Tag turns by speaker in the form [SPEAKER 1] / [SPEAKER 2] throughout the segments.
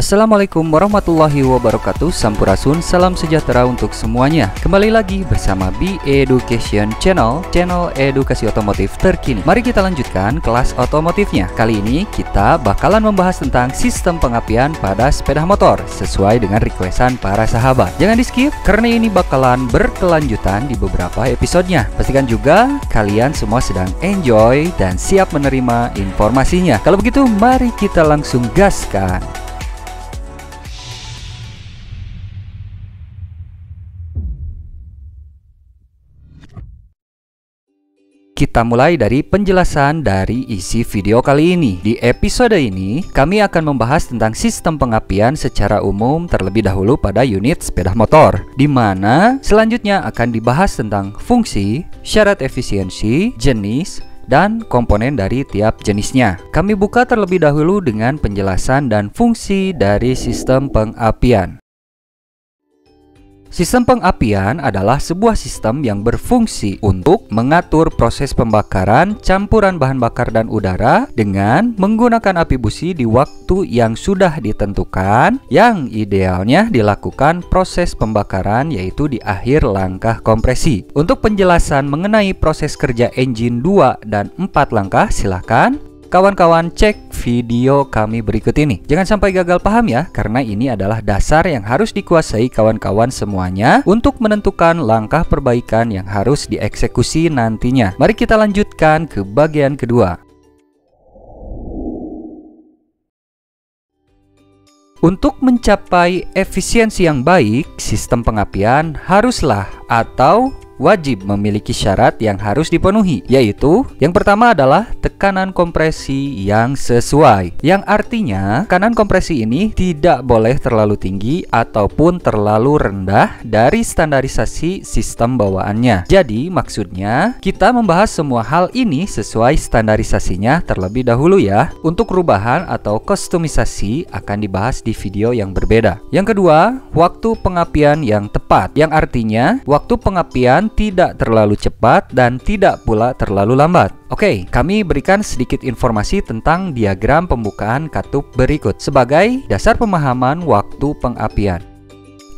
[SPEAKER 1] Assalamualaikum warahmatullahi wabarakatuh. Sampurasun, salam sejahtera untuk semuanya. Kembali lagi bersama B Education Channel Channel edukasi otomotif terkini. Mari kita lanjutkan kelas otomotifnya. Kali ini kita bakalan membahas tentang sistem pengapian pada sepeda motor Sesuai dengan requestan para sahabat. Jangan di skip karena ini bakalan berkelanjutan di beberapa episodenya. Pastikan juga kalian semua sedang enjoy dan siap menerima informasinya. Kalau begitu mari kita langsung gaskan Kita mulai dari penjelasan dari isi video kali ini. Di episode ini, kami akan membahas tentang sistem pengapian secara umum terlebih dahulu pada unit sepeda motor, di mana selanjutnya akan dibahas tentang fungsi, syarat efisiensi, jenis, dan komponen dari tiap jenisnya. Kami buka terlebih dahulu dengan penjelasan dan fungsi dari sistem pengapian. Sistem pengapian adalah sebuah sistem yang berfungsi untuk mengatur proses pembakaran campuran bahan bakar dan udara dengan menggunakan api busi di waktu yang sudah ditentukan yang idealnya dilakukan proses pembakaran yaitu di akhir langkah kompresi. Untuk penjelasan mengenai proses kerja engine 2 dan 4 langkah silahkan Kawan-kawan cek video kami berikut ini. Jangan sampai gagal paham ya Karena ini adalah dasar yang harus dikuasai kawan-kawan semuanya Untuk menentukan langkah perbaikan yang harus dieksekusi nantinya. Mari kita lanjutkan ke bagian kedua. Untuk mencapai efisiensi yang baik, sistem pengapian haruslah atau wajib memiliki syarat yang harus dipenuhi, yaitu yang pertama adalah tekanan kompresi yang sesuai, yang artinya tekanan kompresi ini tidak boleh terlalu tinggi ataupun terlalu rendah dari standarisasi sistem bawaannya. Jadi, maksudnya kita membahas semua hal ini sesuai standarisasinya terlebih dahulu ya. Untuk perubahan atau kustomisasi akan dibahas di video yang berbeda. Yang kedua, waktu pengapian yang tepat, yang artinya waktu pengapian tidak terlalu cepat dan tidak pula terlalu lambat. Oke, kami berikan sedikit informasi tentang diagram pembukaan katup berikut sebagai dasar pemahaman waktu pengapian.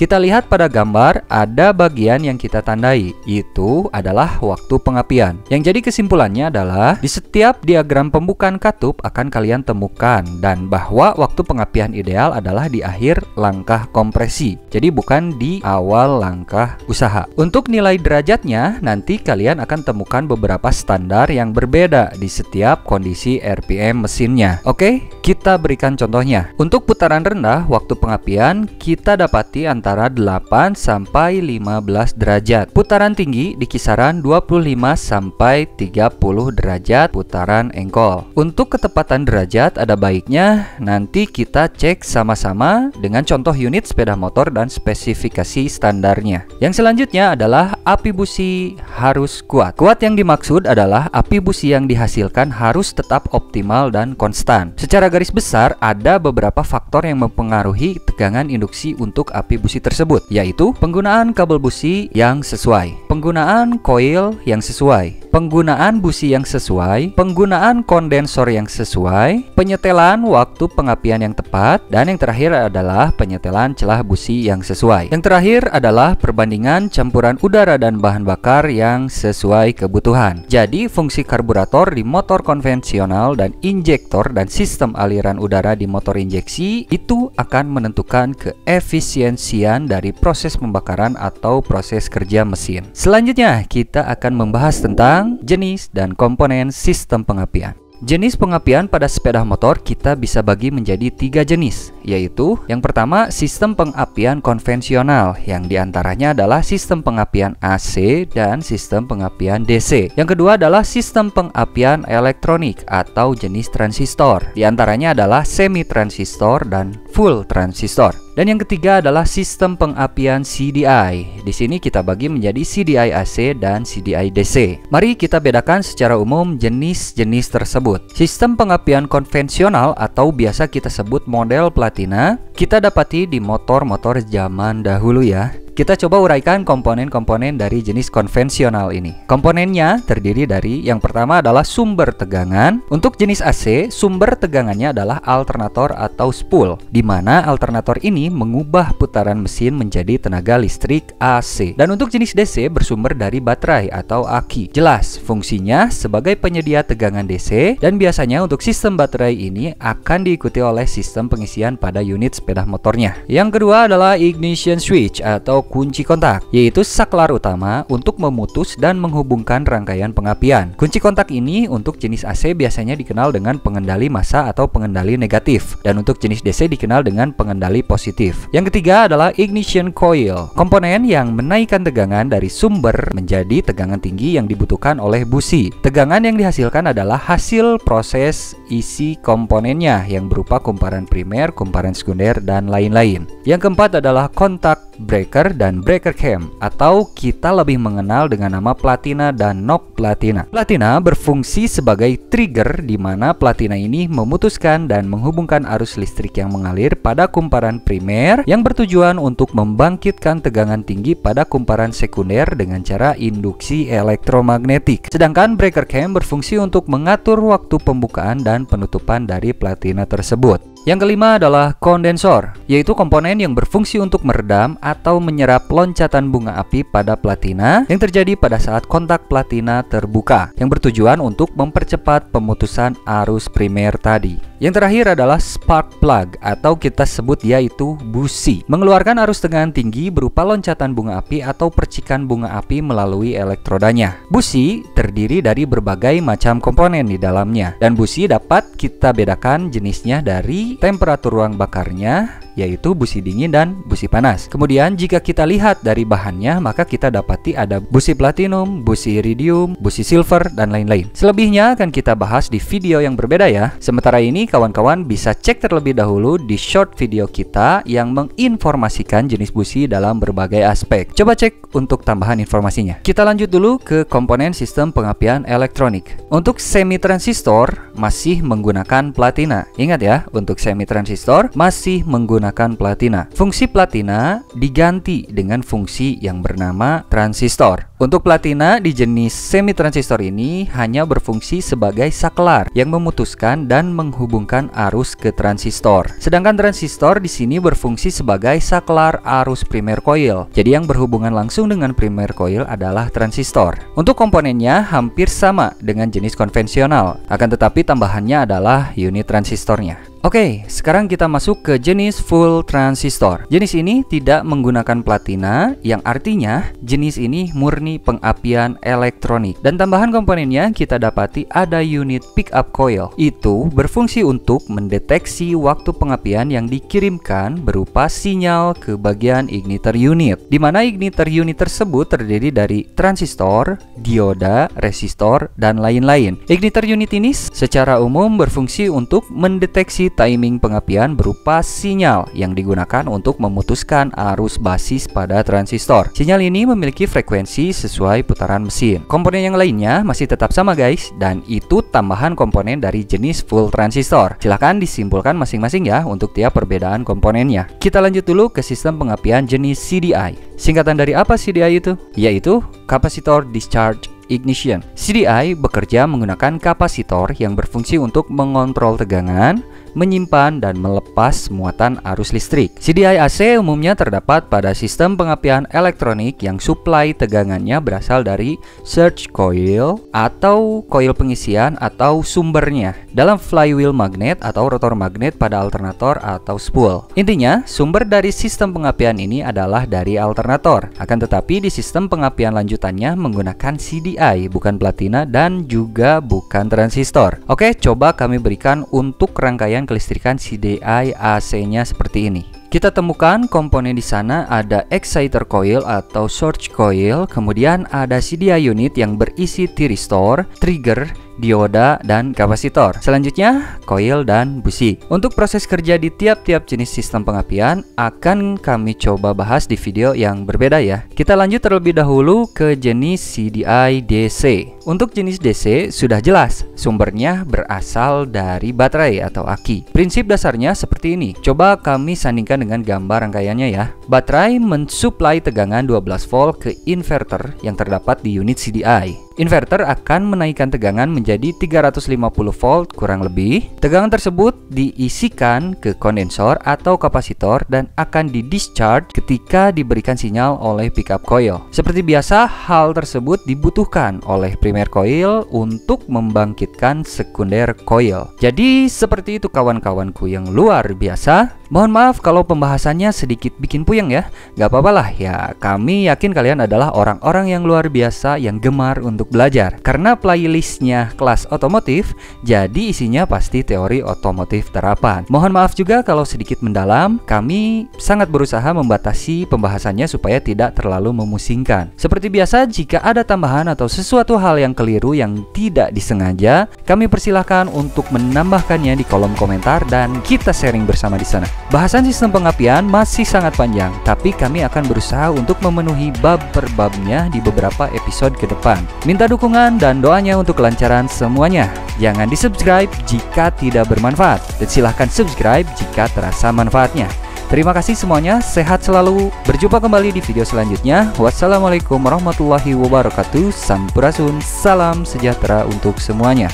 [SPEAKER 1] Kita lihat pada gambar ada bagian yang kita tandai, itu adalah waktu pengapian. Yang jadi kesimpulannya adalah di setiap diagram pembukaan katup akan kalian temukan dan bahwa waktu pengapian ideal adalah di akhir langkah kompresi. Jadi bukan di awal langkah usaha. Untuk nilai derajatnya nanti kalian akan temukan beberapa standar yang berbeda di setiap kondisi RPM mesinnya. Oke, kita berikan contohnya. Untuk putaran rendah waktu pengapian kita dapati antara antara 8 sampai 15 derajat. Putaran tinggi di kisaran 25 sampai 30 derajat putaran engkol. Untuk ketepatan derajat ada baiknya nanti kita cek sama-sama dengan contoh unit sepeda motor dan spesifikasi standarnya. Yang selanjutnya adalah api busi harus kuat. Kuat yang dimaksud adalah api busi yang dihasilkan harus tetap optimal dan konstan. Secara garis besar ada beberapa faktor yang mempengaruhi tegangan induksi untuk api busi tersebut, yaitu penggunaan kabel busi yang sesuai, penggunaan koil yang sesuai, penggunaan busi yang sesuai, penggunaan kondensor yang sesuai, penyetelan waktu pengapian yang tepat, dan yang terakhir adalah penyetelan celah busi yang sesuai. Yang terakhir adalah perbandingan campuran udara dan bahan bakar yang sesuai kebutuhan. Jadi, fungsi karburator di motor konvensional dan injektor dan sistem aliran udara di motor injeksi itu akan menentukan keefisiensian bagian dari proses pembakaran atau proses kerja mesin. Selanjutnya, kita akan membahas tentang jenis dan komponen sistem pengapian. Jenis pengapian pada sepeda motor kita bisa bagi menjadi tiga jenis, yaitu yang pertama sistem pengapian konvensional, yang di antaranya adalah sistem pengapian AC dan sistem pengapian DC. Yang kedua adalah sistem pengapian elektronik atau jenis transistor, di antaranya adalah semi transistor dan full transistor. Dan yang ketiga adalah sistem pengapian CDI. Di sini kita bagi menjadi CDI AC dan CDI DC. Mari kita bedakan secara umum jenis-jenis tersebut. Sistem pengapian konvensional atau biasa kita sebut model platina, kita dapati di motor-motor zaman dahulu ya. Kita coba uraikan komponen-komponen dari jenis konvensional ini. Komponennya terdiri dari yang pertama adalah sumber tegangan. Untuk jenis AC, sumber tegangannya adalah alternator atau spool, di mana alternator ini mengubah putaran mesin menjadi tenaga listrik AC. Dan untuk jenis DC bersumber dari baterai atau aki. Jelas, fungsinya sebagai penyedia tegangan DC dan biasanya untuk sistem baterai ini akan diikuti oleh sistem pengisian pada unit sepeda motornya. Yang kedua adalah ignition switch atau kunci kontak, yaitu saklar utama untuk memutus dan menghubungkan rangkaian pengapian. Kunci kontak ini untuk jenis AC biasanya dikenal dengan pengendali massa atau pengendali negatif, dan untuk jenis DC dikenal dengan pengendali positif. Yang ketiga adalah ignition coil, komponen yang menaikkan tegangan dari sumber menjadi tegangan tinggi yang dibutuhkan oleh busi. Tegangan yang dihasilkan adalah hasil proses isi komponennya yang berupa kumparan primer, kumparan sekunder, dan lain-lain. Yang keempat adalah kontak breaker dan breaker cam atau kita lebih mengenal dengan nama platina dan knock platina. Platina berfungsi sebagai trigger di mana platina ini memutuskan dan menghubungkan arus listrik yang mengalir pada kumparan primer yang bertujuan untuk membangkitkan tegangan tinggi pada kumparan sekunder dengan cara induksi elektromagnetik. Sedangkan breaker cam berfungsi untuk mengatur waktu pembukaan dan penutupan dari platina tersebut. Yang kelima adalah kondensor, yaitu komponen yang berfungsi untuk meredam atau menyerap loncatan bunga api pada platina yang terjadi pada saat kontak platina terbuka, yang bertujuan untuk mempercepat pemutusan arus primer tadi. Yang terakhir adalah spark plug atau kita sebut yaitu busi, mengeluarkan arus tegangan tinggi berupa loncatan bunga api atau percikan bunga api melalui elektrodanya. Busi terdiri dari berbagai macam komponen di dalamnya dan busi dapat kita bedakan jenisnya dari temperatur ruang bakarnya yaitu busi dingin dan busi panas. Kemudian jika kita lihat dari bahannya, maka kita dapati ada busi platinum, busi iridium, busi silver, dan lain-lain. Selebihnya akan kita bahas di video yang berbeda ya. Sementara ini kawan-kawan bisa cek terlebih dahulu di short video kita yang menginformasikan jenis busi dalam berbagai aspek. Coba cek untuk tambahan informasinya. Kita lanjut dulu ke komponen sistem pengapian elektronik. Untuk semi transistor masih menggunakan platina. Ingat ya, untuk semi transistor masih menggunakan menggunakan platina. Fungsi platina diganti dengan fungsi yang bernama transistor. Untuk platina di jenis semi transistor ini hanya berfungsi sebagai saklar yang memutuskan dan menghubungkan arus ke transistor. Sedangkan transistor di sini berfungsi sebagai saklar arus primer coil. Jadi yang berhubungan langsung dengan primer coil adalah transistor. Untuk komponennya hampir sama dengan jenis konvensional, akan tetapi tambahannya adalah unit transistornya. Oke, sekarang kita masuk ke jenis full transistor. Jenis ini tidak menggunakan platina, yang artinya jenis ini murni pengapian elektronik. Dan tambahan komponennya kita dapati ada unit pickup coil. Itu berfungsi untuk mendeteksi waktu pengapian yang dikirimkan berupa sinyal ke bagian igniter unit. Di mana igniter unit tersebut terdiri dari transistor, dioda, resistor, dan lain-lain. Igniter unit ini secara umum berfungsi untuk mendeteksi timing pengapian berupa sinyal yang digunakan untuk memutuskan arus basis pada transistor. Sinyal ini memiliki frekuensi sesuai putaran mesin. Komponen yang lainnya masih tetap sama guys, dan itu tambahan komponen dari jenis full transistor. Silahkan disimpulkan masing-masing ya untuk tiap perbedaan komponennya. Kita lanjut dulu ke sistem pengapian jenis CDI. Singkatan dari apa CDI itu? Yaitu Capacitor Discharge Ignition. CDI bekerja menggunakan kapasitor yang berfungsi untuk mengontrol tegangan, menyimpan dan melepas muatan arus listrik. CDI AC umumnya terdapat pada sistem pengapian elektronik yang suplai tegangannya berasal dari surge coil atau coil pengisian atau sumbernya dalam flywheel magnet atau rotor magnet pada alternator atau spool. Intinya, sumber dari sistem pengapian ini adalah dari alternator. Akan tetapi di sistem pengapian lanjutannya menggunakan CDI bukan platina dan juga bukan transistor. Oke, coba kami berikan untuk rangkaian kelistrikan CDI AC-nya seperti ini. Kita temukan komponen di sana ada exciter coil atau surge coil, kemudian ada CDI unit yang berisi thyristor, trigger, dioda, dan kapasitor. Selanjutnya, coil dan busi. Untuk proses kerja di tiap-tiap jenis sistem pengapian akan kami coba bahas di video yang berbeda ya. Kita lanjut terlebih dahulu ke jenis CDI DC. Untuk jenis DC sudah jelas, sumbernya berasal dari baterai atau aki. Prinsip dasarnya seperti ini. Coba kami sandingkan dengan gambar rangkaiannya ya. Baterai mensuplai tegangan 12 volt ke inverter yang terdapat di unit CDI. Inverter akan menaikkan tegangan menjadi 350 volt kurang lebih. Tegangan tersebut diisikan ke kondensor atau kapasitor dan akan di-discharge ketika diberikan sinyal oleh pickup coil. Seperti biasa, hal tersebut dibutuhkan oleh primer coil untuk membangkitkan sekunder coil. Jadi seperti itu kawan-kawanku yang luar biasa. Mohon maaf kalau pembahasannya sedikit bikin puyeng ya. Gak apa-apa lah ya. Kami yakin kalian adalah orang-orang yang luar biasa yang gemar untuk belajar. Karena playlistnya kelas otomotif, jadi isinya pasti teori otomotif terapan. Mohon maaf juga kalau sedikit mendalam. Kami sangat berusaha membatasi pembahasannya supaya tidak terlalu memusingkan. Seperti biasa, jika ada tambahan atau sesuatu hal yang keliru yang tidak disengaja, kami persilahkan untuk menambahkannya di kolom komentar dan kita sharing bersama di sana. Bahasan sistem pengapian masih sangat panjang, tapi kami akan berusaha untuk memenuhi bab per babnya di beberapa episode ke depan. Minta dukungan dan doanya untuk kelancaran semuanya. Jangan di-subscribe jika tidak bermanfaat, dan silahkan subscribe jika terasa manfaatnya. Terima kasih semuanya, sehat selalu. Berjumpa kembali di video selanjutnya. Wassalamualaikum warahmatullahi wabarakatuh. Sampurasun, salam sejahtera untuk semuanya.